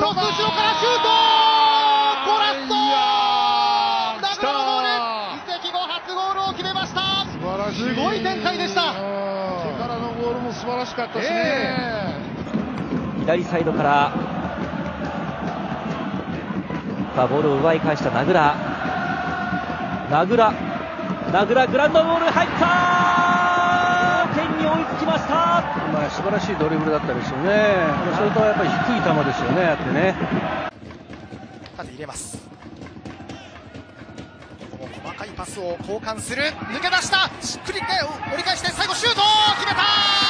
クロス後ろからシュートラッソダブルゴール移籍後初ゴールを決めました。素晴らしい。すごい展開でした。手からのゴールも素晴らしかったしね、えー、左サイドからさあボールを奪い返した名倉。名倉名倉グランドボール入った点に追いつきましたまあ、素晴らしいドリブルだったですよね。それとやっぱり低い球ですよね、やってね。縦入れます。ここも細かいパスを交換する。抜け出したしっくりね折り返して最後シュート決めた